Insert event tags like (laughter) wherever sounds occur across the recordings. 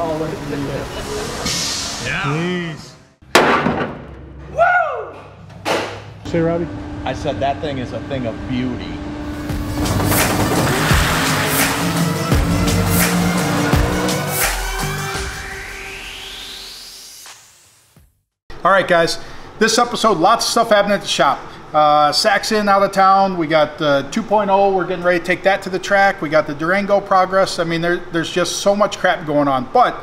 all over you. Yeah. Jeez. Woo! Say, Robbie. I said that thing is a thing of beauty. All right, guys. This episode, lots of stuff happening at the shop. Uh, Saxon out of town. We got the 2.0. We're getting ready to take that to the track. We got the Durango progress. I mean, there, there's just so much crap going on. But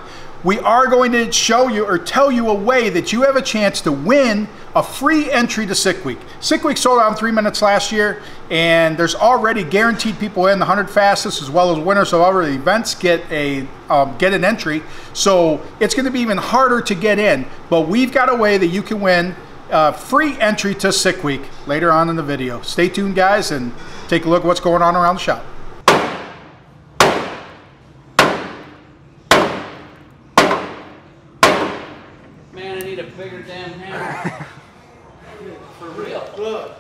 we are going to show you or tell you a way that you have a chance to win a free entry to Sick Week. Sick Week sold out in three minutes last year, and there's already guaranteed people in the 100 fastest as well as winners of other events get a um, get an entry. So it's going to be even harder to get in, but we've got a way that you can win a free entry to Sick Week later on in the video. Stay tuned, guys, and take a look at what's going on around the shop. Man, I need a bigger damn hammer. (laughs) for real. Look,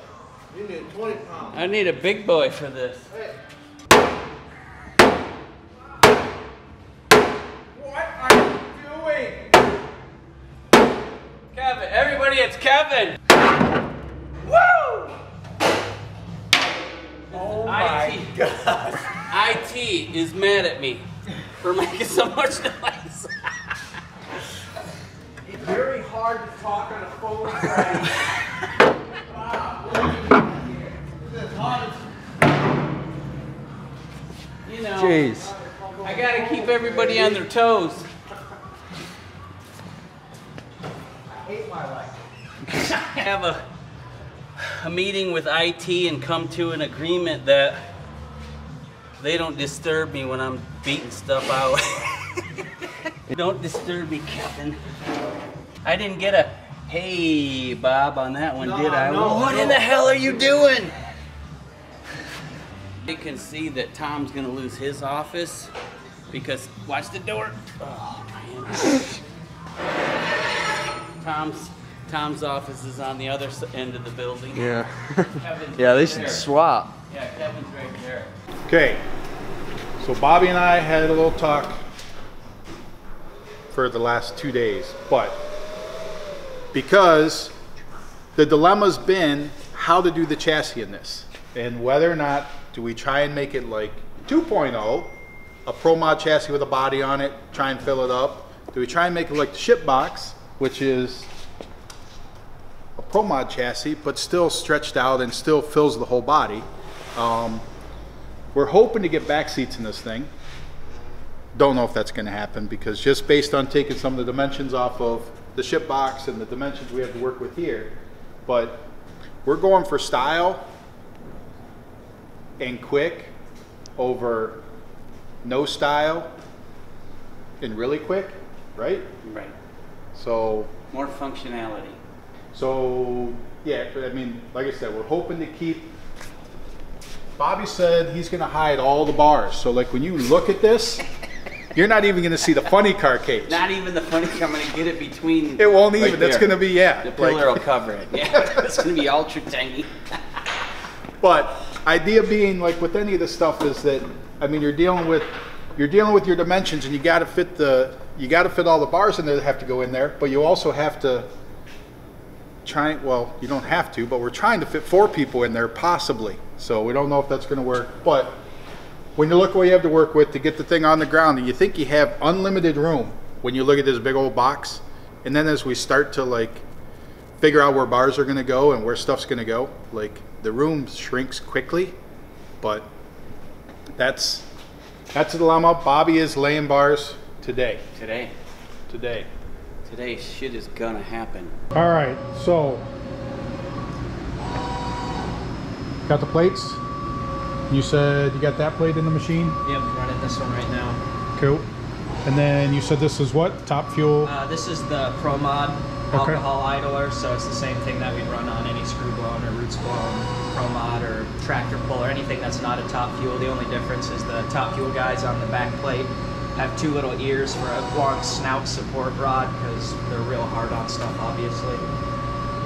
you need 20 pounds. I need a big boy for this. What are you doing? Kevin, everybody, it's Kevin. Woo! Oh my god. IT is mad at me for making so much noise. It's very hard to talk on a phone wow. This is hard. You know, Jeez. I gotta keep everybody on their toes. I hate my life. (laughs) have a, a meeting with IT and come to an agreement that they don't disturb me when I'm beating stuff out. (laughs) don't disturb me, Captain. I didn't get a hey Bob on that one, No, did I? no, what no. in the hell are you doing? You can see that Tom's gonna lose his office because watch the door. Oh man. Tom's Tom's office is on the other end of the building. Yeah. Kevin's (laughs) yeah, they should there. swap. Yeah, Kevin's right there. Okay, so Bobby and I had a little talk for the last two days, but because the dilemma's been how to do the chassis in this and whether or not do we try and make it like 2.0, a Pro Mod chassis with a body on it, try and fill it up. Do we try and make it like the ship box, which is a Pro Mod chassis, but still stretched out and still fills the whole body. Um, we're hoping to get back seats in this thing. Don't know if that's going to happen because just based on taking some of the dimensions off of the ship box and the dimensions we have to work with here, but we're going for style and quick over no style and really quick, right? Right. So More functionality. so, yeah, I mean, like I said, we're hoping to keep. Bobby said he's going to hide all the bars. So, like, when you look at this, you're not even going to see the funny car cage. Not even the funny. car. I'm gonna get it between. It won't right even. It's there. going to be, yeah. The pillar like- will cover it. Yeah, (laughs) it's gonna be ultra tiny. (laughs) But idea being like with any of this stuff is that I mean you're dealing with you're dealing with your dimensions and you got to fit the you got to fit all the bars in there that have to go in there, but you also have to try well you don't have to, but we're trying to fit four people in there possibly. So we don't know if that's going to work, but when you look what you have to work with to get the thing on the ground and you think you have unlimited room when you look at this big old box and then as we start to like figure out where bars are going to go and where stuff's going to go like the room shrinks quickly but that's that's the dilemma. Bobby is laying bars today. Today, today. Today, shit is gonna happen. all right so got the plates you said you got that plate in the machine Yep, running this one right now. cool and then you said this is what top fuel Uh, this is the Pro Mod Okay. alcohol idler, so it's the same thing that we'd run on any screw blown or roots blown Pro Mod or tractor pull or anything that's not a top fuel. The only difference is the top fuel guys on the back plate have two little ears for a long snout support rod because they're real hard on stuff, obviously.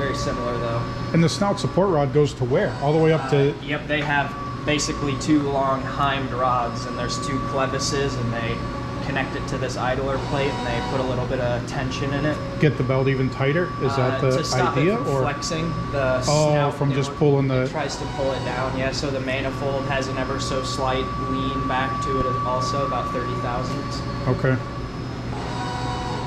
Very similar though. and the snout support rod goes to where all the way up to Uh, yep, they have basically two long heimed rods, and there's two clevises, and they connect it to this idler plate, and they put a little bit of tension in it. Get the belt even tighter? Is that uh, the to stop idea? it from or flexing the Oh, from just pulling the- it tries to pull it down yeah so the manifold has an ever so slight lean back to it also about 30 thousandths Okay.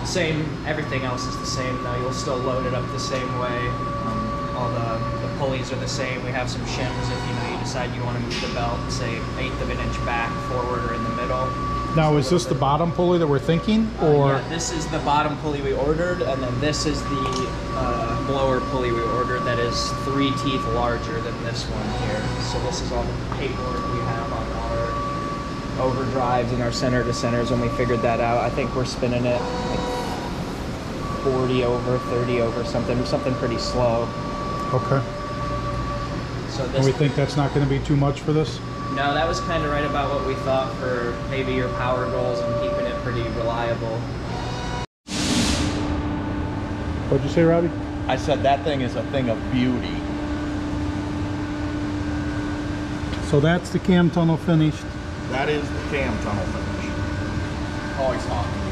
Same everything else is the same though you'll still load it up the same way um, all the, the pulleys are the same we have some shims if you know you decide you want to move the belt say eighth of an inch back forward or in the middle Now, is this the bottom pulley that we're thinking, or yeah, this is the bottom pulley we ordered, and then this is the uh, blower pulley we ordered that is three teeth larger than this one here. So this is all the paperwork we have on our overdrives and our center to centers when we figured that out. I think we're spinning it 40 over, 30 over, something, something pretty slow. okay? So And we think that's not going to be too much for this. No, that was kind of right about what we thought for maybe your power goals and keeping it pretty reliable. What'd you say, Robbie? I said that thing is a thing of beauty. So that's the cam tunnel finished. That is the cam tunnel finished. Always hot.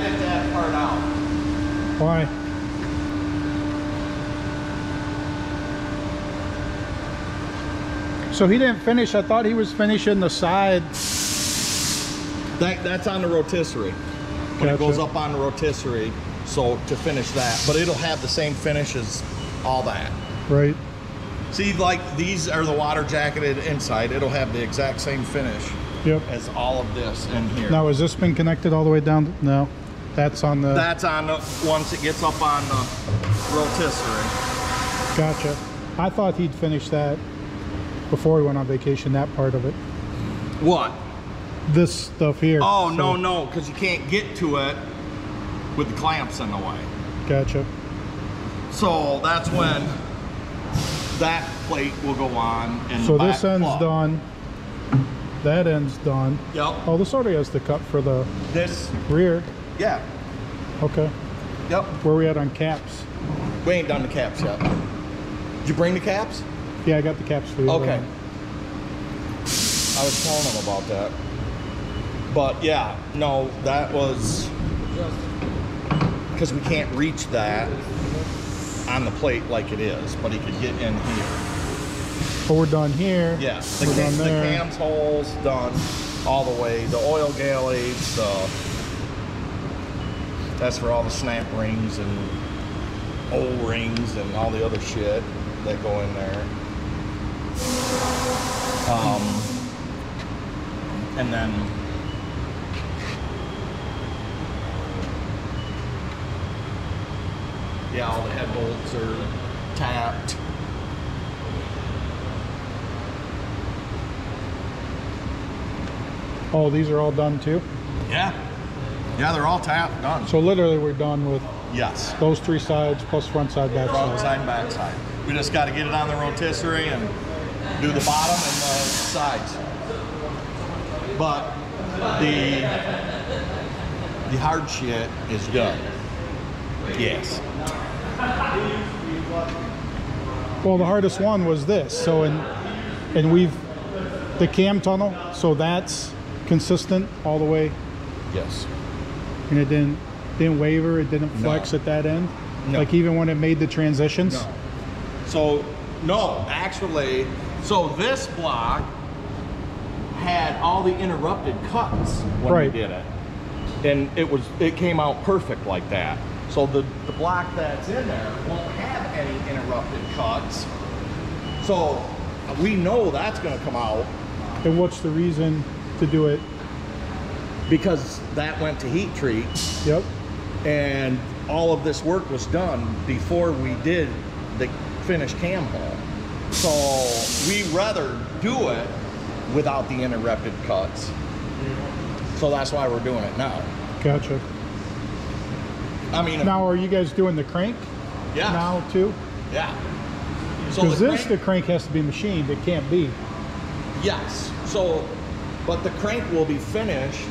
Edit that part out. Why? So he didn't finish. I thought he was finishing the side. That, that's on the rotisserie. When it goes up on the rotisserie, so to finish that. But it'll have the same finish as all that. Right. See, like these are the water jacketed inside. It'll have the exact same finish Yep. as all of this in here. Now, has this been connected all the way down? No. That's on the. That's on the, once it gets up on the rotisserie. Gotcha. I thought he'd finish that before he went on vacation. That part of it. What? This stuff here. Oh, So- no, no, because you can't get to it with the clamps in the way. Gotcha. So that's when that plate will go on and So this end's plug. done. That end's done. Yep. Oh, this already has the cut for the This, rear. Yeah. Okay. Yep. Where we at on caps? We ain't done the caps yet. Did you bring the caps? Yeah, I got the caps for you. Okay. I was telling him about that. But yeah, no, that was because we can't reach that on the plate like it is, but he could get in here. But we're done here. Yeah, the, We're cam, the cams holes done all the way. The oil gauge, uh, the that's for all the snap rings and O rings and all the other shit that go in there. Um, and then yeah, all the head bolts are tapped. Oh, these are all done too. Yeah, yeah, they're all tapped done. So literally, we're done with yes. those three sides plus front side, back front side. side back side. We just got to get it on the rotisserie and do the bottom and the sides. But the the hard shit is done. Yes. Well, the hardest one was this. So, and and we've the cam tunnel. So that's consistent all the way, Yes. And it didn't didn't waver. It didn't flex No. at that end. No. Like even when it made the transitions. No. So no, actually, so this block had all the interrupted cuts when Right. we did it, and it was it came out perfect like that. So the the block that's in there won't have any interrupted cuts. So we know that's going to come out And what's the reason to do it? Because that went to heat treat Yep. and all of this work was done before we did the finished cam hole. So we rather do it without the interrupted cuts. So that's why we're doing it now. Gotcha. I mean, Now, are you guys doing the crank yeah, now too? yeah. So Because the this, the crank, crank has to be machined. It can't be. yes. So, but the crank will be finished.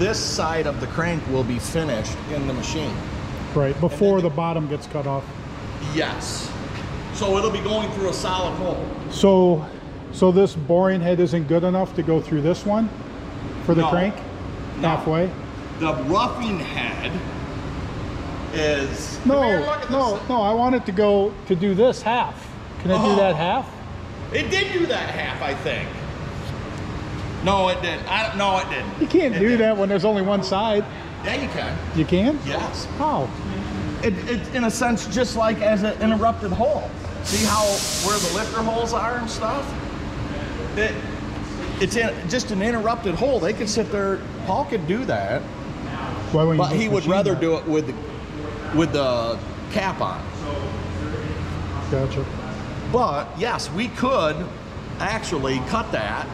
This side of the crank will be finished in the machine. Right. Before the bottom gets cut off. Yes. So it'll be going through a solid hole. So So this boring head isn't good enough to go through this one for the No. crank No. halfway? The roughing head is. No, Come here, look at no, this. no. I want it to go to do this half. Can it do Oh. that half? It did do that half, I think. No, it didn't. I don't. No, it didn't. You can't It do didn't. that when there's only one side. Yeah, you can. You can? Yes. How? It, it's in a sense just like as an interrupted hole. See how where the lifter holes are and stuff? It, it's in just an interrupted hole. They could sit there. Paul could do that, Why but he would rather do it with the, with the cap on. Gotcha. But yes, we could actually cut that.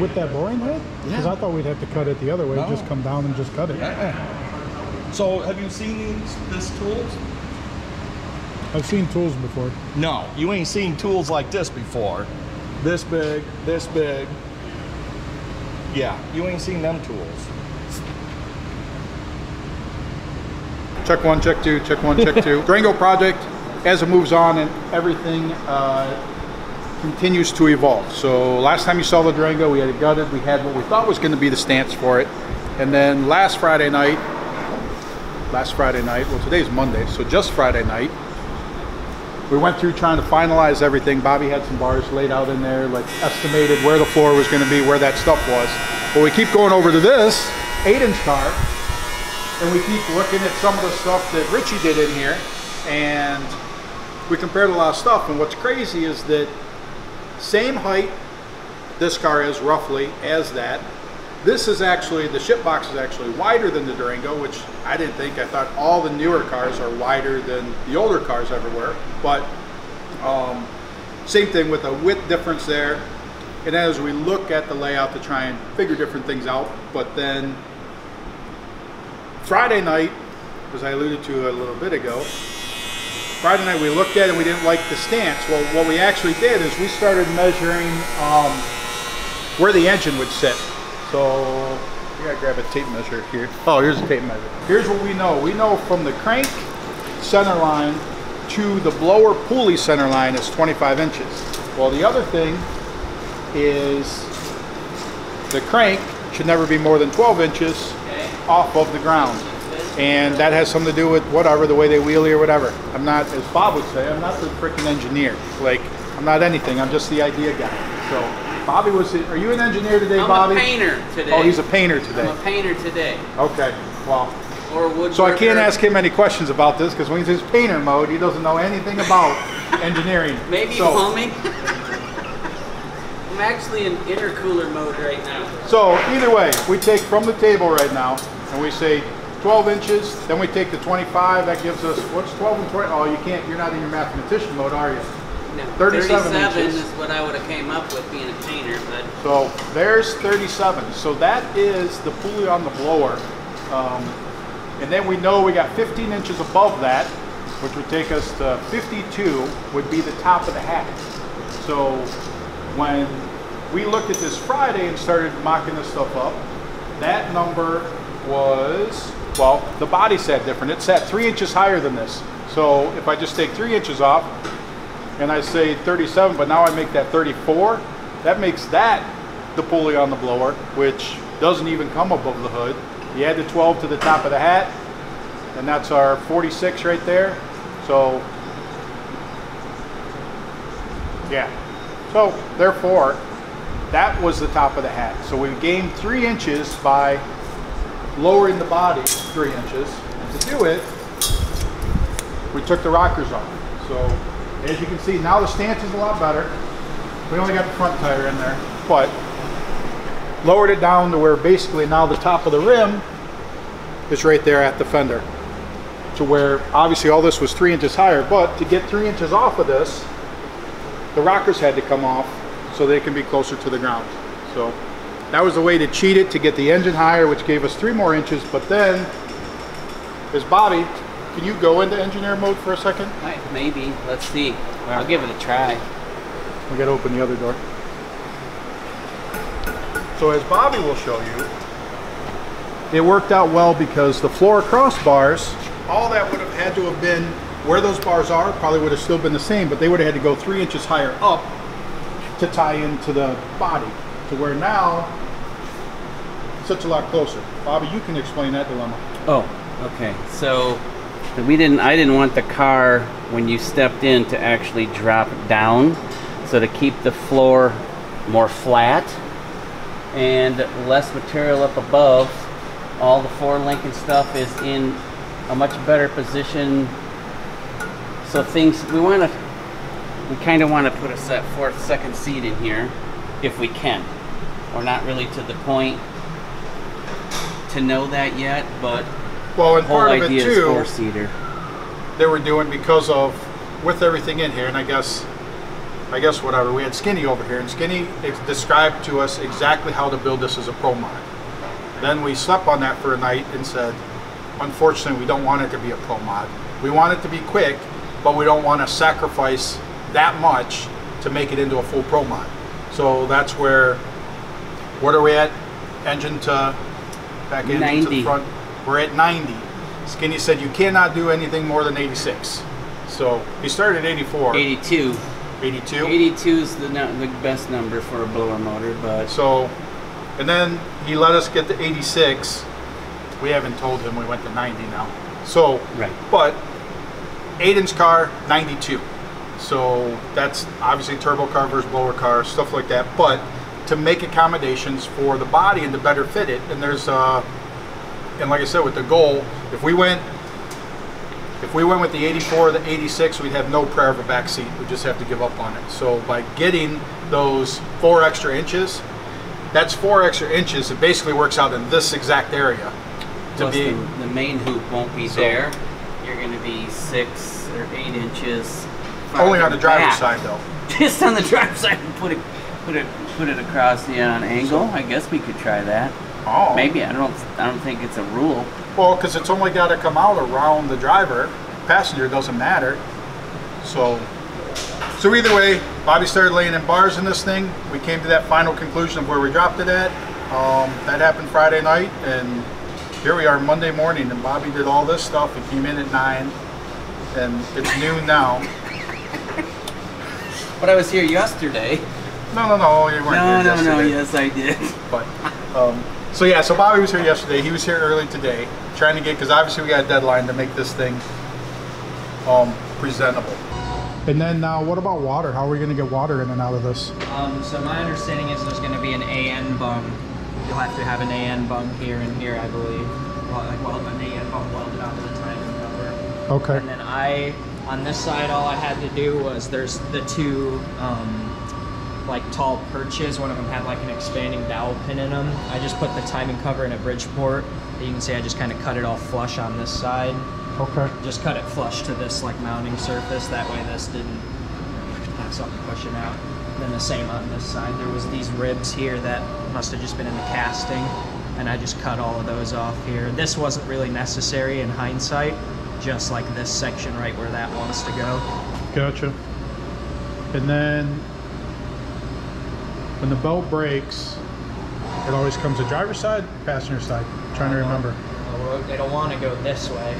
With that boring head? Because Yeah. I thought we'd have to cut it the other way. No. Just come down and just cut it. Yeah. So have you seen these this tools? I've seen tools before. No, you ain't seen tools like this before. This big, this big. Yeah, you ain't seen them tools. Check one, check two, check one, check two. (laughs) Durango project, as it moves on and everything uh, continues to evolve. So last time you saw the Durango, we had it gutted. We had what we thought was going to be the stance for it. And then last Friday night, last Friday night, well today's Monday, so just Friday night, we went through trying to finalize everything. Bobby had some bars laid out in there, like estimated where the floor was going to be, where that stuff was. But we keep going over to this eight inch car and we keep looking at some of the stuff that Richie did in here, and we compared a lot of stuff. And what's crazy is that same height this car is roughly as that. This is actually the ship box is actually wider than the Durango, which I didn't think. I thought all the newer cars are wider than the older cars everywhere, but um, same thing with a width difference there. And as we look at the layout to try and figure different things out, but then Friday night, as I alluded to a little bit ago, Friday night we looked at it and we didn't like the stance. Well, what we actually did is we started measuring um, where the engine would sit. So, we gotta grab a tape measure here. Oh, here's a tape measure. Here's what we know. We know from the crank center line to the blower pulley center line is 25 inches. Well, the other thing is the crank should never be more than 12 inches off of the ground. And that has something to do with whatever, the way they wheelie or whatever. I'm not, as Bob would say, I'm not the freaking engineer. Like, I'm not anything, I'm just the idea guy. So, Bobby was, are you an engineer today, I'm Bobby? a painter today. Oh, he's a painter today. I'm a painter today. Okay, well, Or woodworker. so I can't ask him any questions about this because when he's in painter mode, he doesn't know anything about (laughs) engineering. Maybe so, plumbing. (laughs) I'm actually in intercooler mode right now. So either way, we take from the table right now and we say 12 inches, then we take the 25, that gives us, what's 12 and 20? Oh, you can't, you're not in your mathematician mode, are you? No, 37 37 inches. is what I would have came up with being a painter, but So there's 37. So that is the pulley on the blower. Um, and then we know we got 15 inches above that, which would take us to 52, would be the top of the hat. So when we looked at this Friday and started mocking this stuff up, that number was, well, the body sat different. It sat three inches higher than this. So if I just take three inches off, and I say 37, but now I make that 34, that makes that the pulley on the blower, which doesn't even come above the hood. You add the 12 to the top of the hat, and that's our 46 right there. So, yeah. So, therefore, that was the top of the hat. So we gained three inches by lowering the body three inches. And to do it, we took the rockers off. So as you can see, now the stance is a lot better. We only got the front tire in there, but lowered it down to where basically now the top of the rim is right there at the fender. To where obviously all this was three inches higher, but to get three inches off of this, the rockers had to come off so they can be closer to the ground. So that was the way to cheat it to get the engine higher, which gave us three more inches. But then, as Bobby, can you go into engineer mode for a second? maybe. Let's see. I'll give it a try. We gotta open the other door. So as Bobby will show you, it worked out well because the floor crossbars, all that would have had to have been where those bars are, probably would have still been the same, but they would have had to go three inches higher up to tie into the body. To where now, it's such a lot closer. Bobby, you can explain that dilemma. Oh, okay. So we didn't. I didn't want the car when you stepped in to actually drop down. So to keep the floor more flat and less material up above, all the floor link and stuff is in a much better position. So things we want to. We kind of want to put a set fourth, second seat in here, if we can. We're not really to the point to know that yet, but Well, and part of it too, four seater. they were doing because of with everything in here, and I guess, I guess whatever. We had Skinny over here, and Skinny described to us exactly how to build this as a pro mod. Then we slept on that for a night and said, unfortunately, we don't want it to be a pro mod. We want it to be quick, but we don't want to sacrifice that much to make it into a full pro mod. So that's where, what are we at? Engine to back engine to 90. the front. We're at 90. Skinny said you cannot do anything more than 86. So he started at 84, 82. 82. 82 is the, the best number for a blower motor, but So, and then he let us get to 86. We haven't told him we went to 90 now. So, Right. but eight inch car, 92. So that's obviously turbo car versus blower car, stuff like that. But to make accommodations for the body and to better fit it, and there's, uh, and like I said, with the goal, if we went, if we went with the 84 or the 86, we'd have no prayer of a back seat. We'd just have to give up on it. So by getting those four extra inches, that's four extra inches. It basically works out in this exact area to plus be. the, the main hoop won't be So- there. You're going to be six or eight inches. Only on the driver's back. side, though. (laughs) Just on the driver's side, and put it, put it, put it across the on angle. I guess we could try that. Oh. Maybe I don't. I don't think it's a rule. Well, because it's only got to come out around the driver. Passenger doesn't matter. So, so either way, Bobby started laying in bars in this thing. We came to that final conclusion of where we dropped it at. Um, that happened Friday night, and here we are Monday morning. And Bobby did all this stuff. He came in at nine, and it's noon now. (laughs) But I was here yesterday. No, no, no, you weren't No, no, no. Yes, I did. But um, so yeah, so Bobby was here yesterday. He was here early today, trying to get because obviously we got a deadline to make this thing um, presentable. And then now, what about water? How are we going to get water in and out of this? Um, so my understanding is there's going to be an AN bung. You'll have to have an AN bung here and here, I believe. Well, like weld an AN bung welded onto the timing cover. Okay. And then I, on this side, all I had to do was there's the two, um, like tall perches. One of them had like an expanding dowel pin in them. I just put the timing cover in a Bridgeport. You can see I just kind of cut it all flush on this side. Okay. Just cut it flush to this like mounting surface. That way this didn't have something pushing out. Then the same on this side. There was these ribs here that must have just been in the casting. And I just cut all of those off here. This wasn't really necessary in hindsight. Just like this section right where that wants to go. Gotcha. And then when the belt breaks, it always comes to driver's side, passenger side. trying to uh-huh. remember. Well, It'll want to go this way.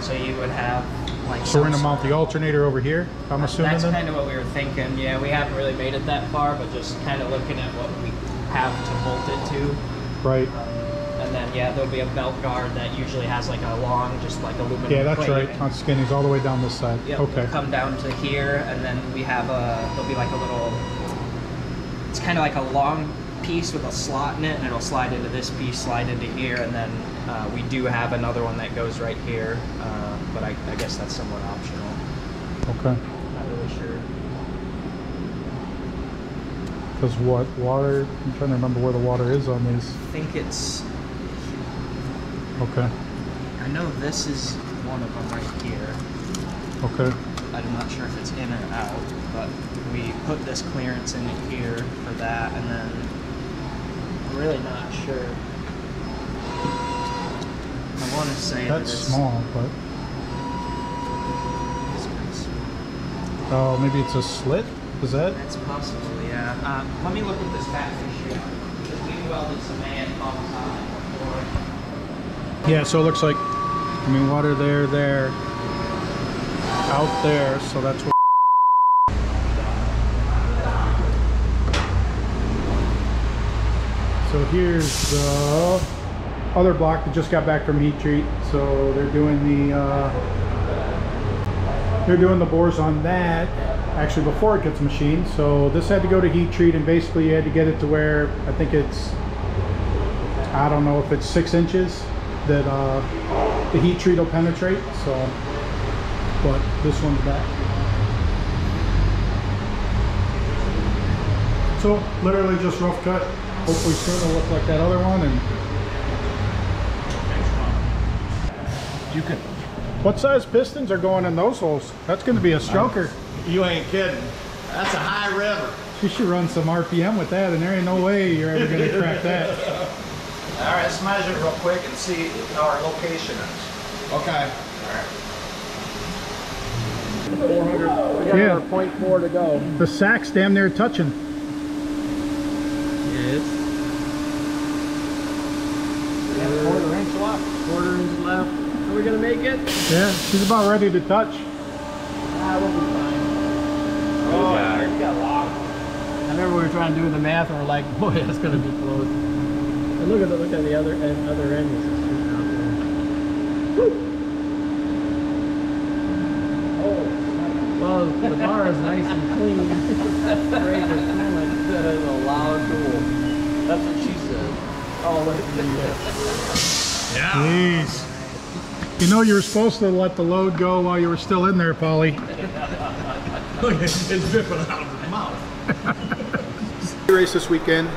So you would have like So we're gonna mount the alternator over here. I'm assuming That's kind of what we were thinking. Yeah, we haven't really made it that far, but just kind of looking at what we have to bolt it to. Right. Um, and then yeah, there'll be a belt guard that usually has like a long, just like aluminum. Yeah, that's plate. right. On Skinny's all the way down this side. Yep, Okay. come down to here, and then we have a. There'll be like a little. It's kind of like a long piece with a slot in it, and it'll slide into this piece, slide into here, and then uh, we do have another one that goes right here. Uh, but I, I guess that's somewhat optional. Okay. Not really sure. Because what water? I'm trying to remember where the water is on these. I think it's. Okay. I know this is one of them right here. Okay. I'm not sure if it's in or out, but we put this clearance in here for that, and then I'm really not sure. I want to say that That's it's small, but it's pretty small. oh, maybe it's a slit. Is that? That's possible, yeah. Uh, let me look at this back issue because we welded some man pumps on it before. Yeah. So it looks like. I mean, water there, there, out there, so that's what So here's the other block that just got back from heat treat. So they're doing the uh, they're doing the bores on that actually before it gets machined. So this had to go to heat treat and basically you had to get it to where I think it's I don't know if it's six inches that uh, the heat treat will penetrate. So but this one's back. So literally just rough cut. Hopefully soon it'll look like that other one. And You can. what size pistons are going in those holes? That's going to be a stroker. You ain't kidding. That's a high river. You should run some RPM with that, and there ain't no way you're ever going to crack that. All right, let's measure it real quick and see how our location is. Okay. Yeah, Point four to go. the sack's damn near touching. Yes. Yeah, Quarter inch left. Quarter inch left. Are we gonna make it? Yeah, she's about ready to touch. Ah, we'll be fine. Oh, yeah, you got locked. I remember we were trying to do the math and we're like, (laughs) boy, that's gonna be close. And look at the look at the other end, other end. This is shooting out there. Woo! The bar is nice and clean. Great, it's cooling. That is a loud tool. That's what she said. Oh, look at Jeez. You know you were supposed to let the load go while you were still in there, Polly. (laughs) Look, it's dripping out of his mouth. Race this weekend.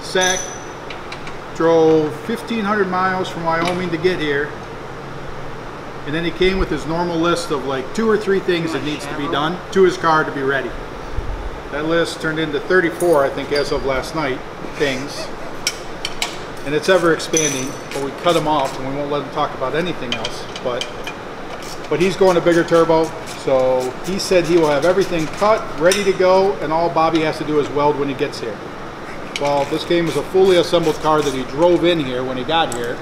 Sack drove 1,500 miles from Wyoming to get here. And then he came with his normal list of like two or three things that needs to be done to his car to be ready. That list turned into 34, I think, as of last night, things. And it's ever expanding, but we cut him off and we won't let him talk about anything else. But but he's going to bigger turbo, so he said he will have everything cut, ready to go, and all Bobby has to do is weld when he gets here. Well, this game is a fully assembled car that he drove in here when he got here,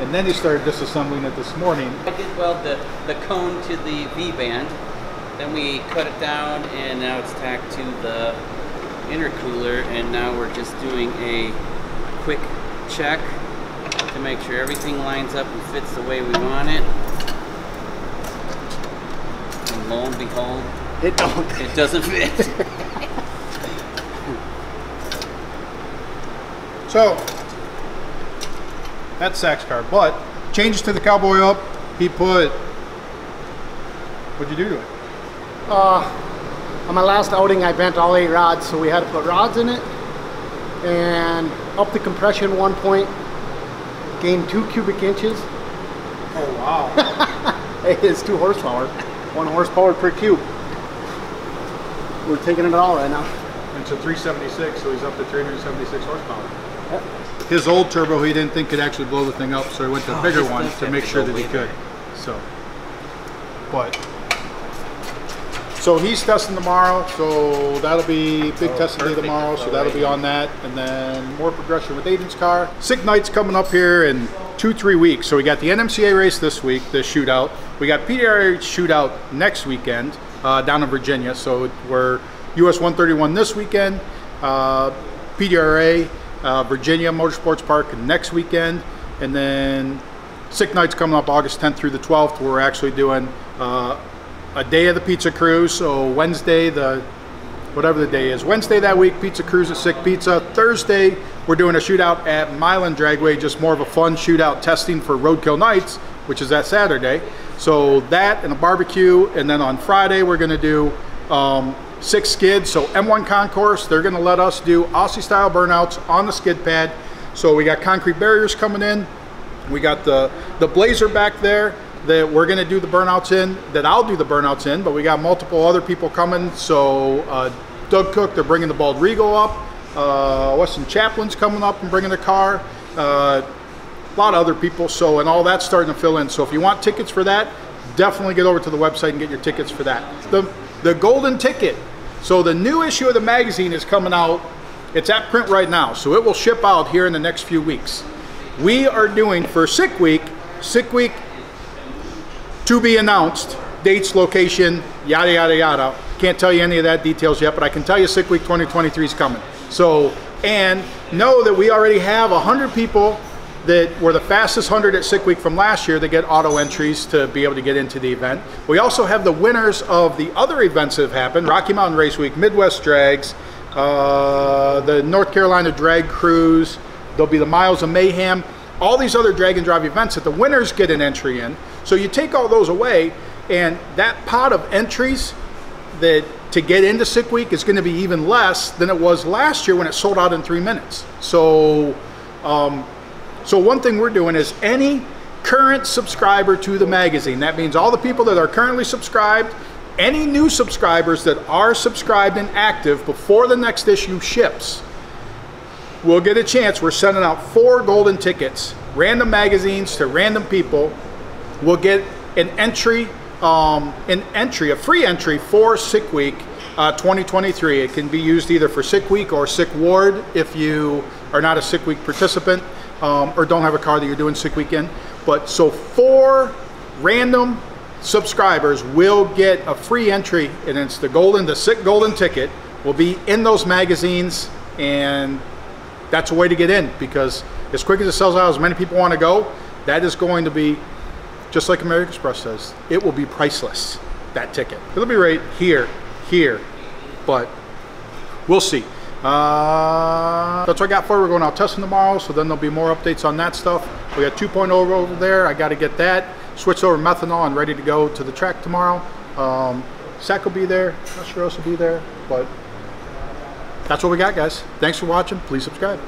and then he started disassembling it this morning. I did weld the, the cone to the V-band, then we cut it down and now it's tacked to the intercooler and now we're just doing a quick check to make sure everything lines up and fits the way we want it. And lo and behold, It don't. it doesn't fit. (laughs) So, that's Sack's car, but changes to the Cowboy up, he put, what'd you do to it? Uh, on my last outing, I bent all eight rods, so we had to put rods in it and up the compression one point, gained two cubic inches. Oh, wow. (laughs) It's two horsepower, one horsepower per cube. We're taking it all right now. It's a 376, so he's up to 376 horsepower. His old turbo, he didn't think could actually blow the thing up, so he went to a bigger his one to make sure that he could. back. So, but, so he's testing tomorrow, so that'll be big testing day tomorrow, so that'll be on that, and then more progression with Aiden's car. Sick Night's coming up here in two, three weeks. So we got the NMCA race this week, the shootout. We got PDRA shootout next weekend uh, down in Virginia. So we're US 131 this weekend, uh, PDRA, uh, Virginia Motorsports Park next weekend, and then Sick Night's coming up August 10th through the 12th. We're actually doing uh, a day of the pizza cruise. So Wednesday, the whatever the day is. Wednesday that week, Pizza Cruise at Sick Pizza. Thursday, we're doing a shootout at Milan Dragway, just more of a fun shootout testing for Roadkill Nights, which is that Saturday. So that and a barbecue, and then on Friday we're going to do um, six skids. So M1 Concourse, they're going to let us do Aussie style burnouts on the skid pad. So we got concrete barriers coming in. We got the the Blazer back there that we're going to do the burnouts in. That I'll do the burnouts in, but we got multiple other people coming. So uh, Doug Cook, they're bringing the Bald Regal up. Uh, Weston Chaplin's coming up and bringing the car. Uh, a lot of other people. So and all that's starting to fill in. So if you want tickets for that, definitely get over to the website and get your tickets for that. The the golden ticket. So the new issue of the magazine is coming out. It's at print right now, so it will ship out here in the next few weeks. We are doing for Sick Week, Sick Week to be announced, dates, location, yada, yada, yada. Can't tell you any of that details yet, but I can tell you Sick Week 2023 is coming. So And know that we already have 100 people that were the fastest 100 at Sick Week from last year that get auto entries to be able to get into the event. We also have the winners of the other events that have happened Rocky Mountain Race Week, Midwest Drags, uh, the North Carolina Drag Cruise, there'll be the Miles of Mayhem, all these other drag and drive events that the winners get an entry in. So you take all those away, and that pot of entries that to get into Sick Week is going to be even less than it was last year when it sold out in three minutes. So, um, so one thing we're doing is any current subscriber to the magazine. That means all the people that are currently subscribed, any new subscribers that are subscribed and active before the next issue ships will get a chance. We're sending out four golden tickets, random magazines to random people. We'll get an entry, um, an entry, a free entry for Sick Week uh, 2023. It can be used either for Sick Week or Sick Ward if you are not a Sick Week participant um, or don't have a car that you're doing Sick Week in. But so four random subscribers will get a free entry, and it's the golden, the Sick Golden ticket will be in those magazines and that's a way to get in because as quick as it sells out, as many people want to go, that is going to be, just like American Express says, it will be priceless, that ticket. It'll be right here, here, but we'll see. Uh, that's what I got for. We're going out testing tomorrow, so then there'll be more updates on that stuff. We got 2.0 over there. I got to get that. Switch over methanol and ready to go to the track tomorrow. Um, Zach will be there. Not sure else will be there, but that's what we got, guys. Thanks for watching. Please subscribe.